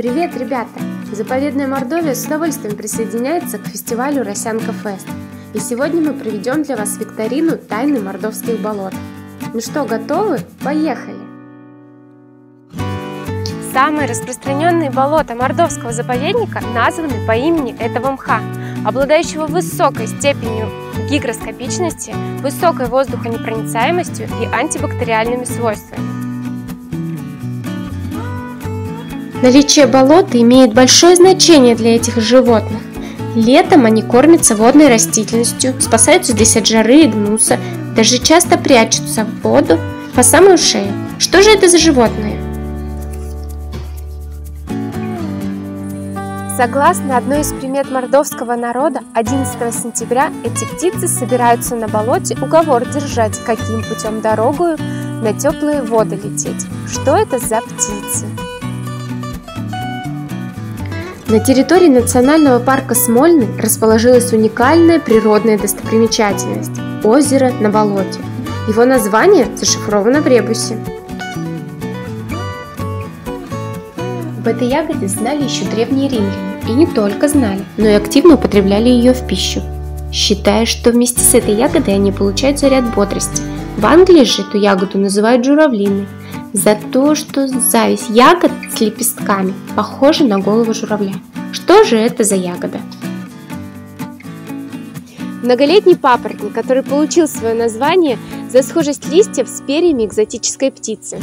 Привет, ребята! Заповедная Мордовия с удовольствием присоединяется к фестивалю Росянка Фест. И сегодня мы проведем для вас викторину «Тайны мордовских болот». Ну что, готовы? Поехали! Самые распространенные болота Мордовского заповедника названы по имени этого мха, обладающего высокой степенью гигроскопичности, высокой воздухонепроницаемостью и антибактериальными свойствами. Наличие болота имеет большое значение для этих животных. Летом они кормятся водной растительностью, спасаются здесь от жары и гнуса, даже часто прячутся в воду по самую шею. Что же это за животные? Согласно одной из примет мордовского народа, 11 сентября эти птицы собираются на болоте уговор держать, каким путем дорогу на теплые воды лететь. Что это за птицы? На территории национального парка Смольный расположилась уникальная природная достопримечательность – озеро на болоте. Его название зашифровано в ребусе. Об этой ягоде знали еще древние римляне, и не только знали, но и активно употребляли ее в пищу. Считая, что вместе с этой ягодой они получают заряд бодрости. В Англии же эту ягоду называют журавлиной, за то, что зависть ягод с лепестками похожа на голову журавля. Что же это за ягода? Многолетний папоротник, который получил свое название за схожесть листьев с перьями экзотической птицы.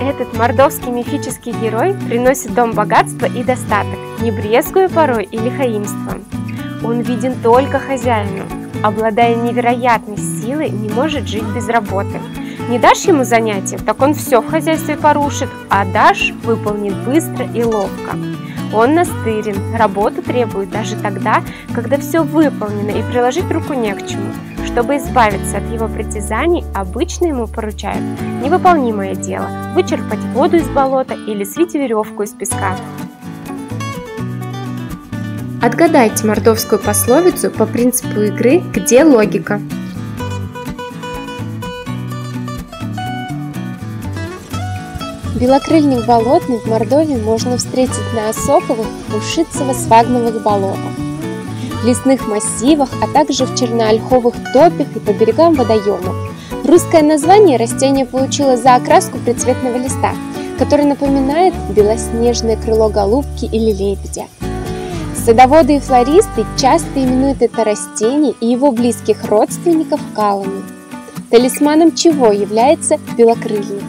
Этот мордовский мифический герой приносит дом богатства и достаток, не брезгуя порой и лихаимством. Он виден только хозяину, обладая невероятной силой, не может жить без работы. Не дашь ему занятия, так он все в хозяйстве порушит, а дашь – выполнит быстро и ловко. Он настырен, работу требует даже тогда, когда все выполнено и приложить руку не к чему. Чтобы избавиться от его притязаний, обычно ему поручают невыполнимое дело – вычерпать воду из болота или свить веревку из песка. Отгадайте мордовскую пословицу по принципу игры «Где логика?». Белокрыльник болотный в Мордовии можно встретить на осоковых, ушицево-свагновых болотах, лесных массивах, а также в черноольховых топях и по берегам водоемов. Русское название растение получило за окраску прицветного листа, который напоминает белоснежное крыло голубки или лебедя. Садоводы и флористы часто именуют это растение и его близких родственников калами. Талисманом чего является белокрыльник?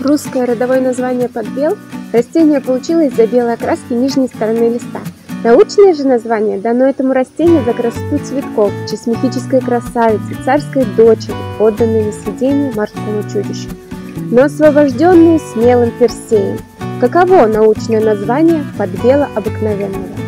Русское родовое название подбел растение получило из-за белой окраски нижней стороны листа. Научное же название дано этому растению за красоту цветков, в честь мифической красавицы, царской дочери, отданной на съедение морскому чудищу, но освобожденную смелым Персеем – Каково научное название подбела обыкновенного?